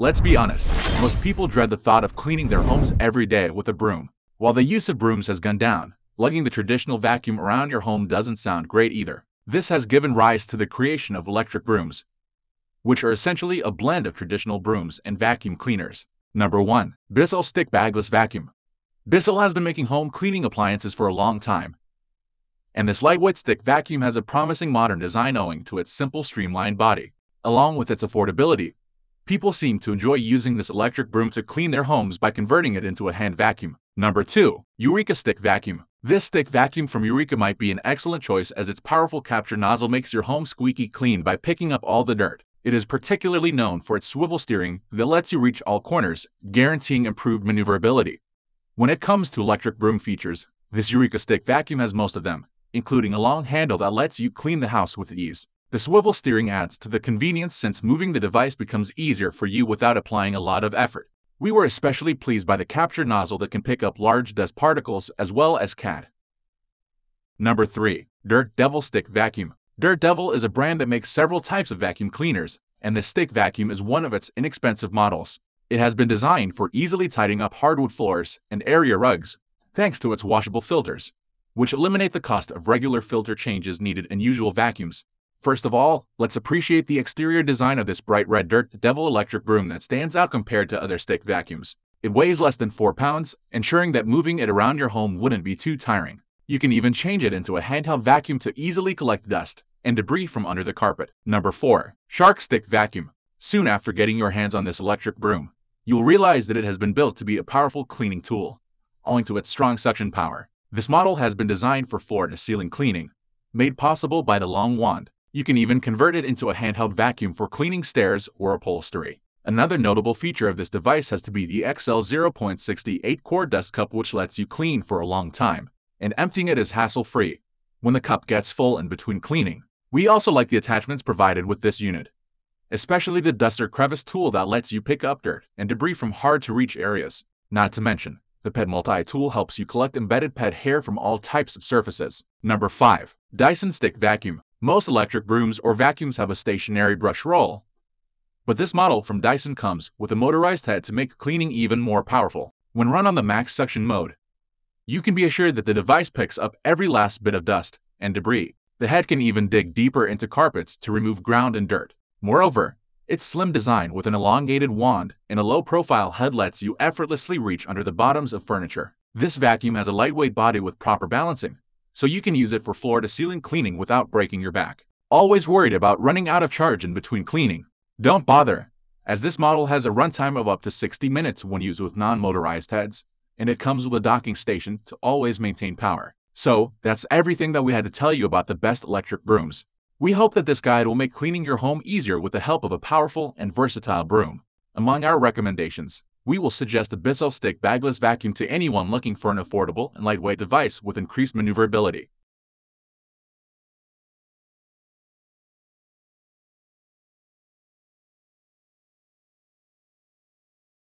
Let's be honest, most people dread the thought of cleaning their homes every day with a broom. While the use of brooms has gone down, lugging the traditional vacuum around your home doesn't sound great either. This has given rise to the creation of electric brooms, which are essentially a blend of traditional brooms and vacuum cleaners. Number 1. Bissell Stick Bagless Vacuum Bissell has been making home cleaning appliances for a long time, and this lightweight stick vacuum has a promising modern design owing to its simple streamlined body. Along with its affordability, people seem to enjoy using this electric broom to clean their homes by converting it into a hand vacuum. Number 2. Eureka Stick Vacuum This stick vacuum from Eureka might be an excellent choice as its powerful capture nozzle makes your home squeaky clean by picking up all the dirt. It is particularly known for its swivel steering that lets you reach all corners, guaranteeing improved maneuverability. When it comes to electric broom features, this Eureka Stick vacuum has most of them, including a long handle that lets you clean the house with ease. The swivel steering adds to the convenience since moving the device becomes easier for you without applying a lot of effort. We were especially pleased by the capture nozzle that can pick up large dust particles as well as CAD. Number 3. Dirt Devil Stick Vacuum Dirt Devil is a brand that makes several types of vacuum cleaners, and the stick vacuum is one of its inexpensive models. It has been designed for easily tidying up hardwood floors and area rugs, thanks to its washable filters, which eliminate the cost of regular filter changes needed in usual vacuums. First of all, let's appreciate the exterior design of this bright red Dirt Devil electric broom that stands out compared to other stick vacuums. It weighs less than 4 pounds, ensuring that moving it around your home wouldn't be too tiring. You can even change it into a handheld vacuum to easily collect dust, and debris from under the carpet. Number 4. Shark Stick Vacuum Soon after getting your hands on this electric broom, you'll realize that it has been built to be a powerful cleaning tool, owing to its strong suction power. This model has been designed for floor-to-ceiling cleaning, made possible by the long wand. You can even convert it into a handheld vacuum for cleaning stairs or upholstery. Another notable feature of this device has to be the XL 0.68 quart dust cup which lets you clean for a long time, and emptying it is hassle-free when the cup gets full in between cleaning. We also like the attachments provided with this unit, especially the duster crevice tool that lets you pick up dirt and debris from hard-to-reach areas. Not to mention, the Pet Multi-Tool helps you collect embedded pet hair from all types of surfaces. Number 5. Dyson Stick Vacuum Most electric brooms or vacuums have a stationary brush roll, but this model from Dyson comes with a motorized head to make cleaning even more powerful. When run on the max suction mode, you can be assured that the device picks up every last bit of dust and debris the head can even dig deeper into carpets to remove ground and dirt. Moreover, its slim design with an elongated wand and a low-profile head lets you effortlessly reach under the bottoms of furniture. This vacuum has a lightweight body with proper balancing, so you can use it for floor-to-ceiling cleaning without breaking your back. Always worried about running out of charge in between cleaning? Don't bother, as this model has a runtime of up to 60 minutes when used with non-motorized heads, and it comes with a docking station to always maintain power. So, that's everything that we had to tell you about the best electric brooms. We hope that this guide will make cleaning your home easier with the help of a powerful and versatile broom. Among our recommendations, we will suggest the Bissell Stick Bagless Vacuum to anyone looking for an affordable and lightweight device with increased maneuverability.